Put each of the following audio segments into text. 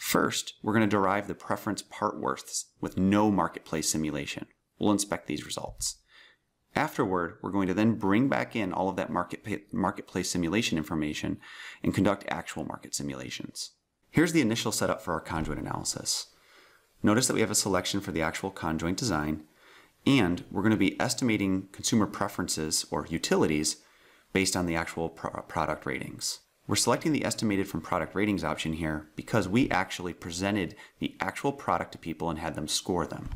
First, we're going to derive the preference part worths with no marketplace simulation. We'll inspect these results. Afterward, we're going to then bring back in all of that market, marketplace simulation information and conduct actual market simulations. Here's the initial setup for our conjoint analysis. Notice that we have a selection for the actual conjoint design, and we're going to be estimating consumer preferences or utilities based on the actual pro product ratings. We're selecting the estimated from product ratings option here because we actually presented the actual product to people and had them score them.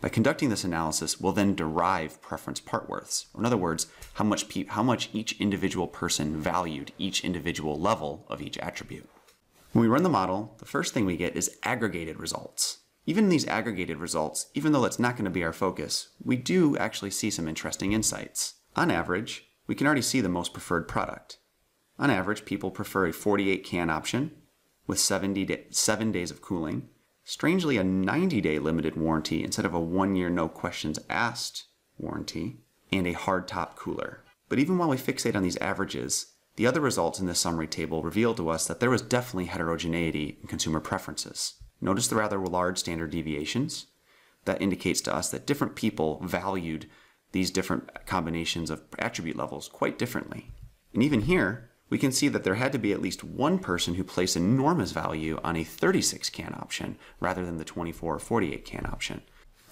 By conducting this analysis, we'll then derive preference part worths, or in other words, how much, how much each individual person valued each individual level of each attribute. When we run the model, the first thing we get is aggregated results. Even in these aggregated results, even though that's not going to be our focus, we do actually see some interesting insights. On average, we can already see the most preferred product. On average, people prefer a 48 can option with 70 day, 7 days of cooling strangely a 90 day limited warranty instead of a one year no questions asked warranty, and a hard top cooler. But even while we fixate on these averages, the other results in this summary table reveal to us that there was definitely heterogeneity in consumer preferences. Notice the rather large standard deviations. That indicates to us that different people valued these different combinations of attribute levels quite differently. And even here, we can see that there had to be at least one person who placed enormous value on a 36 can option rather than the 24 or 48 can option.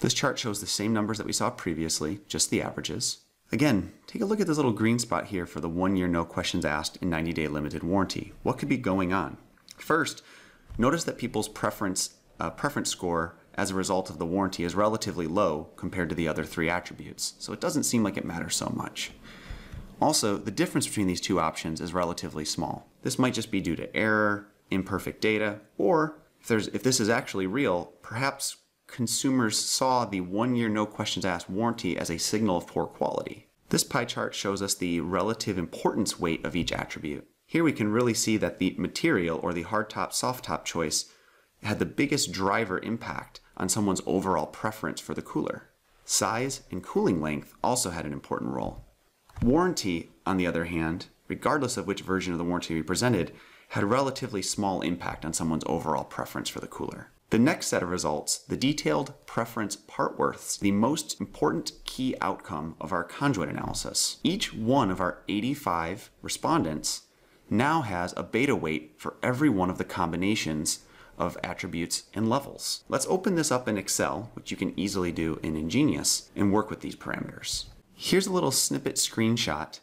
This chart shows the same numbers that we saw previously, just the averages. Again, take a look at this little green spot here for the one year no questions asked and 90 day limited warranty. What could be going on? First, notice that people's preference, uh, preference score as a result of the warranty is relatively low compared to the other three attributes, so it doesn't seem like it matters so much. Also, the difference between these two options is relatively small. This might just be due to error, imperfect data, or if, there's, if this is actually real, perhaps consumers saw the one year no questions asked warranty as a signal of poor quality. This pie chart shows us the relative importance weight of each attribute. Here we can really see that the material or the hard top soft top choice had the biggest driver impact on someone's overall preference for the cooler. Size and cooling length also had an important role. Warranty, on the other hand, regardless of which version of the warranty we presented, had a relatively small impact on someone's overall preference for the cooler. The next set of results, the detailed preference part worths, the most important key outcome of our conjoint analysis. Each one of our 85 respondents now has a beta weight for every one of the combinations of attributes and levels. Let's open this up in Excel, which you can easily do in Enginius, and work with these parameters. Here's a little snippet screenshot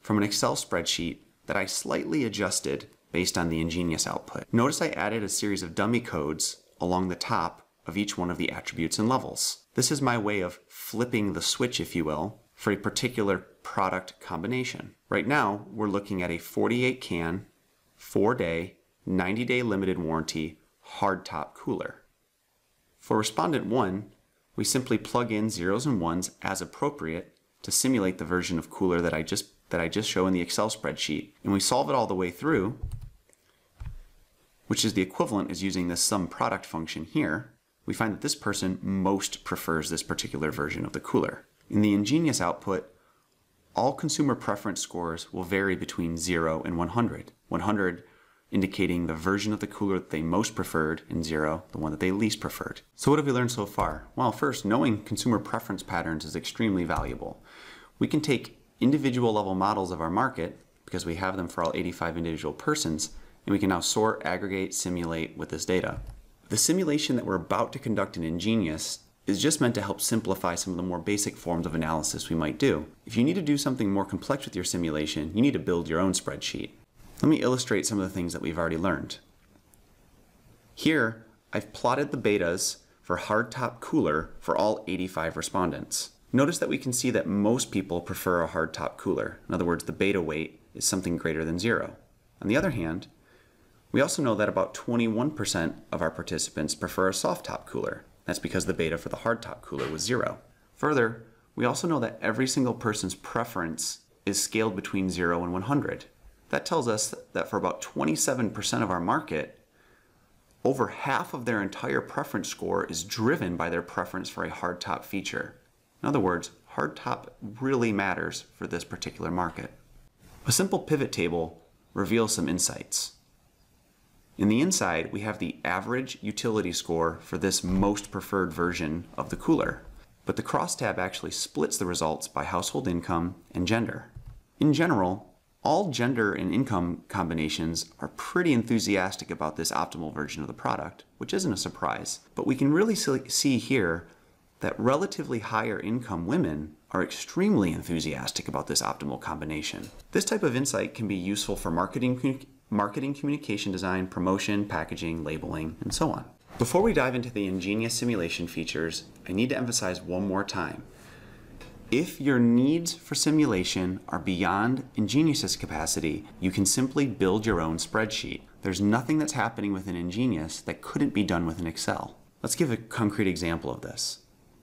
from an Excel spreadsheet that I slightly adjusted based on the Enginius output. Notice I added a series of dummy codes along the top of each one of the attributes and levels. This is my way of flipping the switch, if you will, for a particular product combination. Right now, we're looking at a 48 can, 4 day, 90 day limited warranty hardtop cooler. For respondent 1, we simply plug in zeros and ones as appropriate to simulate the version of Cooler that I just that I just show in the Excel spreadsheet. And we solve it all the way through, which is the equivalent is using this sum product function here. We find that this person most prefers this particular version of the cooler. In the Enginius output, all consumer preference scores will vary between 0 and 100. 100 indicating the version of the cooler that they most preferred, and 0 the one that they least preferred. So what have we learned so far? Well, first, knowing consumer preference patterns is extremely valuable. We can take individual level models of our market, because we have them for all 85 individual persons, and we can now sort, aggregate, simulate with this data. The simulation that we're about to conduct in Enginius is just meant to help simplify some of the more basic forms of analysis we might do. If you need to do something more complex with your simulation, you need to build your own spreadsheet. Let me illustrate some of the things that we've already learned. Here, I've plotted the betas for hardtop cooler for all 85 respondents. Notice that we can see that most people prefer a hardtop cooler. In other words, the beta weight is something greater than zero. On the other hand, we also know that about 21% of our participants prefer a soft top cooler. That's because the beta for the hard top cooler was zero. Further, we also know that every single person's preference is scaled between 0 and 100. That tells us that for about 27% of our market, over half of their entire preference score is driven by their preference for a hardtop feature. In other words, hardtop really matters for this particular market. A simple pivot table reveals some insights. In the inside, we have the average utility score for this most preferred version of the cooler. But the crosstab actually splits the results by household income and gender. In general, all gender and income combinations are pretty enthusiastic about this optimal version of the product, which isn't a surprise. But we can really see here that relatively higher income women are extremely enthusiastic about this optimal combination. This type of insight can be useful for marketing, marketing communication design, promotion, packaging, labeling, and so on. Before we dive into the Enginius simulation features, I need to emphasize one more time. If your needs for simulation are beyond Enginius's capacity, you can simply build your own spreadsheet. There's nothing that's happening within Enginius that couldn't be done with an Excel. Let's give a concrete example of this.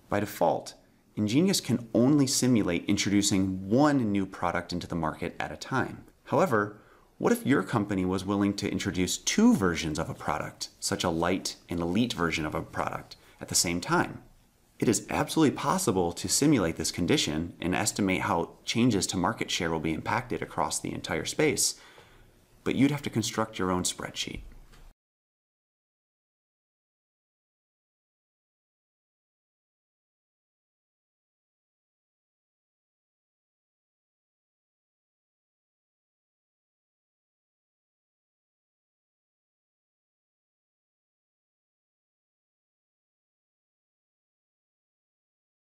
By default, Enginius can only simulate introducing one new product into the market at a time. However, what if your company was willing to introduce two versions of a product, such a light and elite version of a product, at the same time? It is absolutely possible to simulate this condition and estimate how changes to market share will be impacted across the entire space, but you'd have to construct your own spreadsheet.